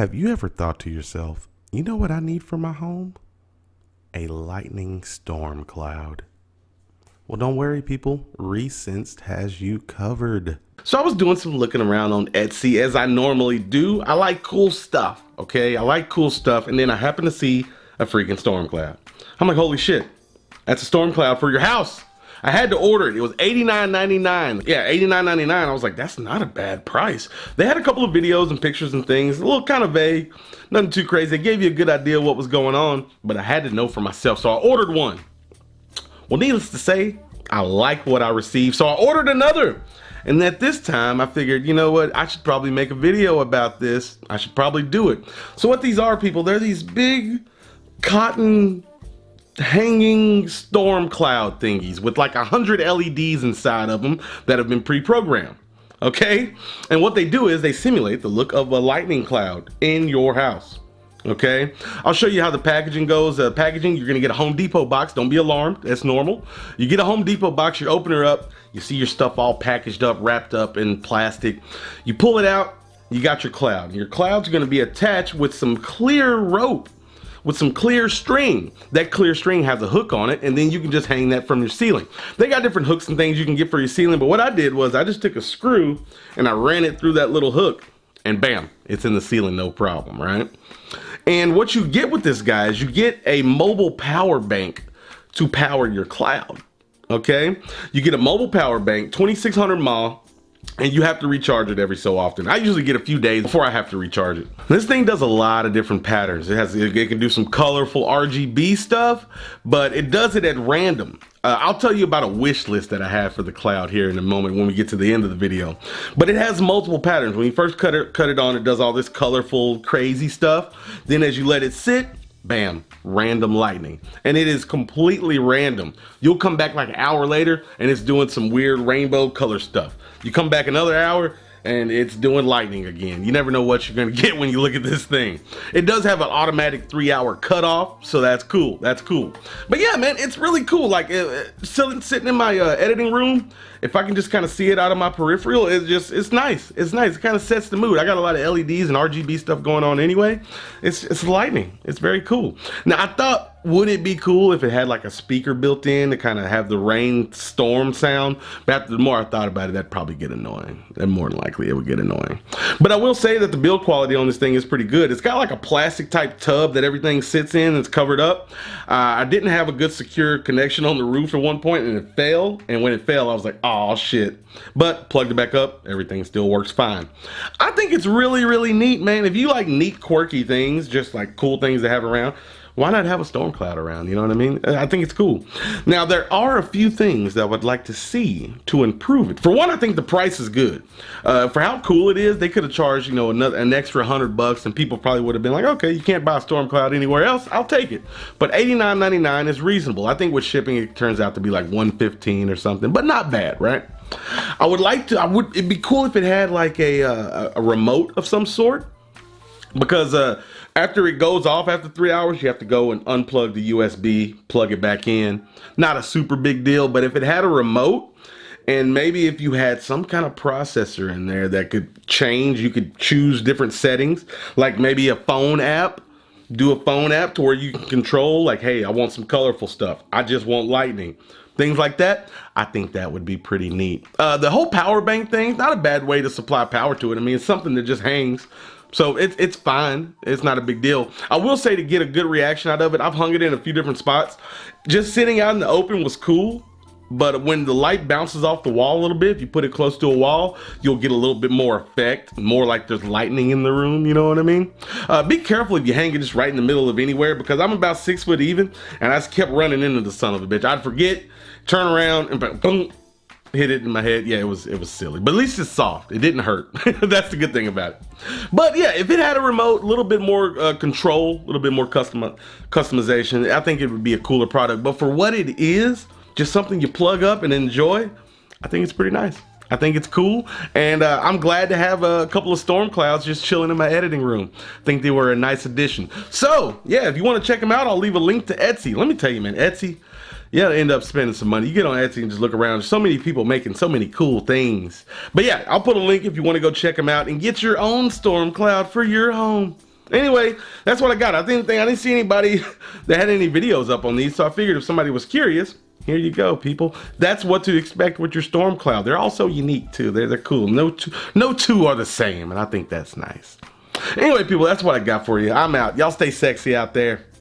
Have you ever thought to yourself, you know what I need for my home? A lightning storm cloud. Well, don't worry, people. Resensed has you covered. So I was doing some looking around on Etsy as I normally do. I like cool stuff, okay? I like cool stuff. And then I happen to see a freaking storm cloud. I'm like, holy shit, that's a storm cloud for your house. I had to order it. It was $89.99. Yeah, $89.99. I was like, that's not a bad price. They had a couple of videos and pictures and things, a little kind of vague, nothing too crazy. They gave you a good idea what was going on, but I had to know for myself. So I ordered one. Well, needless to say, I like what I received. So I ordered another. And at this time, I figured, you know what, I should probably make a video about this. I should probably do it. So what these are, people, they're these big cotton hanging storm cloud thingies with like a hundred LEDs inside of them that have been pre-programmed. Okay? And what they do is they simulate the look of a lightning cloud in your house. Okay, I'll show you how the packaging goes. Uh, packaging, you're gonna get a Home Depot box. Don't be alarmed, that's normal. You get a Home Depot box, you open her up, you see your stuff all packaged up, wrapped up in plastic. You pull it out, you got your cloud. Your cloud's gonna be attached with some clear rope with some clear string. That clear string has a hook on it and then you can just hang that from your ceiling. They got different hooks and things you can get for your ceiling, but what I did was I just took a screw and I ran it through that little hook and bam, it's in the ceiling, no problem, right? And what you get with this guy is you get a mobile power bank to power your cloud, okay? You get a mobile power bank, 2600 mAh, and you have to recharge it every so often. I usually get a few days before I have to recharge it. This thing does a lot of different patterns. It has it can do some colorful RGB stuff, but it does it at random. Uh, I'll tell you about a wish list that I have for the cloud here in a moment when we get to the end of the video. But it has multiple patterns. When you first cut it, cut it on, it does all this colorful, crazy stuff. Then as you let it sit, bam, random lightning. And it is completely random. You'll come back like an hour later and it's doing some weird rainbow color stuff. You come back another hour and it's doing lightning again. You never know what you're gonna get when you look at this thing. It does have an automatic three hour cutoff, so that's cool, that's cool. But yeah, man, it's really cool. Like sitting, sitting in my uh, editing room, if I can just kind of see it out of my peripheral, it's just, it's nice. It's nice, it kind of sets the mood. I got a lot of LEDs and RGB stuff going on anyway. It's, it's lightning, it's very cool. Now I thought would it be cool if it had like a speaker built in to kind of have the rain storm sound? But the more I thought about it, that'd probably get annoying. And more than likely it would get annoying. But I will say that the build quality on this thing is pretty good. It's got like a plastic type tub that everything sits in. It's covered up. Uh, I didn't have a good secure connection on the roof at one point and it fell. And when it fell, I was like, oh shit. But plugged it back up, everything still works fine. I think it's really, really neat, man. If you like neat, quirky things, just like cool things to have around, why not have a storm cloud around? You know what I mean? I think it's cool. Now, there are a few things that I would like to see to improve it. For one, I think the price is good. Uh, for how cool it is, they could have charged, you know, another, an extra hundred bucks and people probably would have been like, okay, you can't buy a storm cloud anywhere else. I'll take it. But $89.99 is reasonable. I think with shipping, it turns out to be like 115 or something, but not bad, right? I would like to, I would, it'd be cool if it had like a, uh, a remote of some sort because uh, after it goes off after three hours, you have to go and unplug the USB, plug it back in. Not a super big deal, but if it had a remote, and maybe if you had some kind of processor in there that could change, you could choose different settings, like maybe a phone app, do a phone app to where you can control, like, hey, I want some colorful stuff. I just want lightning. Things like that, I think that would be pretty neat. Uh, the whole power bank thing, not a bad way to supply power to it. I mean, it's something that just hangs so it's it's fine. It's not a big deal. I will say to get a good reaction out of it, I've hung it in a few different spots. Just sitting out in the open was cool. But when the light bounces off the wall a little bit, if you put it close to a wall, you'll get a little bit more effect, more like there's lightning in the room, you know what I mean? Uh, be careful if you hang it just right in the middle of anywhere because I'm about six foot even and I just kept running into the son of a bitch. I'd forget, turn around and boom, hit it in my head. Yeah, it was it was silly, but at least it's soft. It didn't hurt. That's the good thing about it. But yeah, if it had a remote, a little bit more uh, control, a little bit more custom customization, I think it would be a cooler product. But for what it is, just something you plug up and enjoy, I think it's pretty nice. I think it's cool, and uh, I'm glad to have a couple of storm clouds just chilling in my editing room. I think they were a nice addition. So, yeah, if you want to check them out, I'll leave a link to Etsy. Let me tell you, man, Etsy, you gotta end up spending some money. You get on Etsy and just look around. There's so many people making so many cool things. But yeah, I'll put a link if you want to go check them out and get your own storm cloud for your home. Anyway, that's what I got. I didn't think I didn't see anybody that had any videos up on these, so I figured if somebody was curious, here you go, people. That's what to expect with your storm cloud. They're also unique too. They're they're cool. No two no two are the same, and I think that's nice. Anyway, people, that's what I got for you. I'm out. Y'all stay sexy out there.